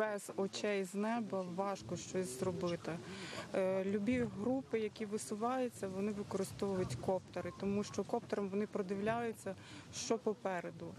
без очей з неба важко щось зробити. Е, Любі групи, які висуваються, вони використовують коптери, тому що коптером вони продивляються, що попереду,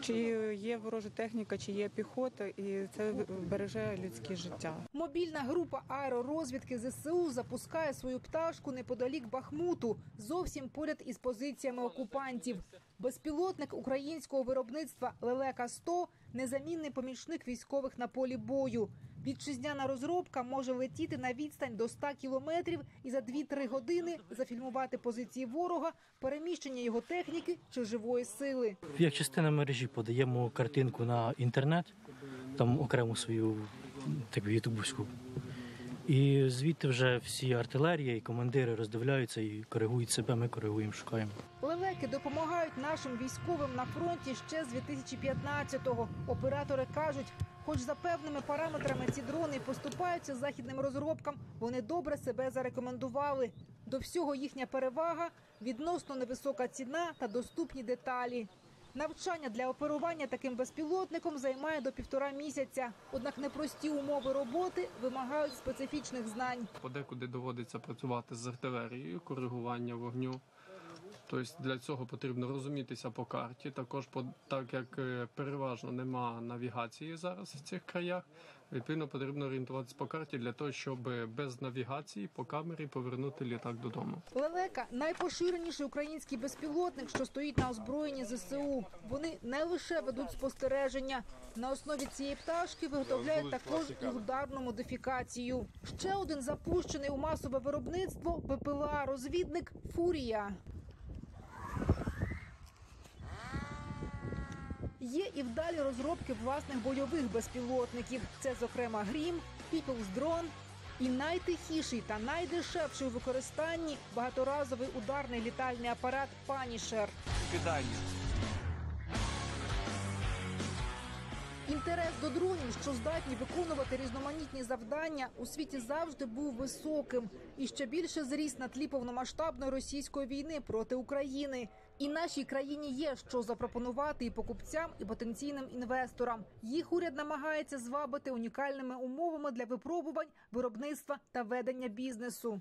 чи є ворожа техніка, чи є піхота, і це береже людське життя. Мобільна група аеророзвідки ЗСУ запускає свою пташку неподалік Бахмуту, зовсім поряд із позиціями окупантів. Безпілотник українського виробництва Лелека 100 незамінний помічник військових на полі бою. Вітчизняна розробка може летіти на відстань до 100 кілометрів і за 2-3 години зафільмувати позиції ворога, переміщення його техніки чи живої сили. Як частина мережі подаємо картинку на інтернет, там окрему свою таку ютубовську. І звідти вже всі артилерія і командири роздивляються і коригують себе. Ми коригуємо, шукаємо. Лелеки допомагають нашим військовим на фронті ще з 2015-го. Оператори кажуть, хоч за певними параметрами ці дрони поступаються західним розробкам, вони добре себе зарекомендували. До всього їхня перевага відносно невисока ціна та доступні деталі. Навчання для оперування таким безпілотником займає до півтора місяця. Однак непрості умови роботи вимагають специфічних знань. Подекуди доводиться працювати з артилерією, коригування вогню. Тобто для цього потрібно розумітися по карті. Також по так як е, переважно нема навігації зараз в цих краях, відповідно потрібно орієнтуватися по карті для того, щоб без навігації по камері повернути літак додому. Лелека найпоширеніший український безпілотник, що стоїть на озброєнні ЗСУ. Вони не лише ведуть спостереження. На основі цієї пташки виготовляють також і ударну модифікацію. Ще один запущений у масове виробництво БПЛА розвідник Фурія. Є і вдалі розробки власних бойових безпілотників. Це, зокрема, Грім, People's Drone і найтихіший та найдешевший у використанні багаторазовий ударний літальний апарат Панішер. Інтерес до дронів, що здатні виконувати різноманітні завдання, у світі завжди був високим і ще більше зріс на тлі повномасштабної російської війни проти України. І нашій країні є що запропонувати і покупцям, і потенційним інвесторам. Їх уряд намагається звабити унікальними умовами для випробувань, виробництва та ведення бізнесу.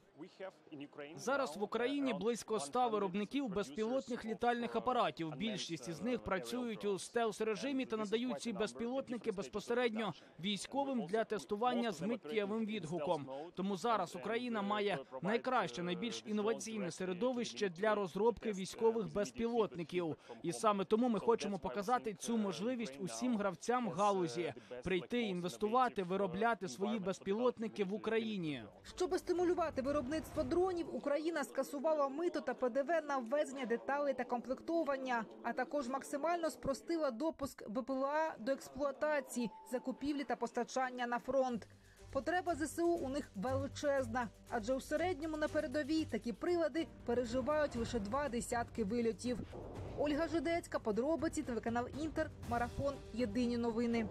Зараз в Україні близько 100 виробників безпілотних літальних апаратів. Більшість із них працюють у стелс режимі та надають ці безпілотники безпосередньо військовим для тестування з миттєвим відгуком. Тому зараз Україна має найкраще, найбільш інноваційне середовище для розробки військових безпілотників. І саме тому ми хочемо показати цю можливість усім гравцям галузі прийти, інвестувати, виробляти свої безпілотники в Україні. Щоб стимулювати виробництво дронів, Україна скасувала мито та ПДВ на ввезення деталей та комплектовання, а також максимально спростила допуск БПЛА до експлуатації, закупівлі та постачання на фронт. Потреба ЗСУ у них величезна, адже у середньому на передовій такі прилади переживають лише два десятки вильотів. Ольга Жидецька, подробиці, телеканал Інтер, марафон. Єдині новини.